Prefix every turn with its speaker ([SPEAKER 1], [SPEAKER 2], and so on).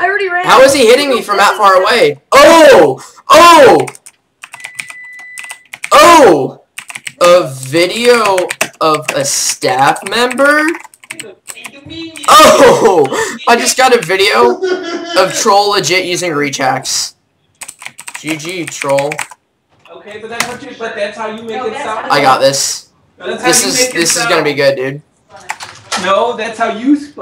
[SPEAKER 1] I already ran.
[SPEAKER 2] How is he hitting me from that far away? Oh! Oh! Oh! A video of a staff member? Oh! I just got a video of Troll legit using reach hacks. GG, Troll.
[SPEAKER 3] Okay, but that's what you. But that's how you make
[SPEAKER 1] No,
[SPEAKER 3] it sound.
[SPEAKER 2] I got this. This is this is gonna be good, dude.
[SPEAKER 3] No, that's how you.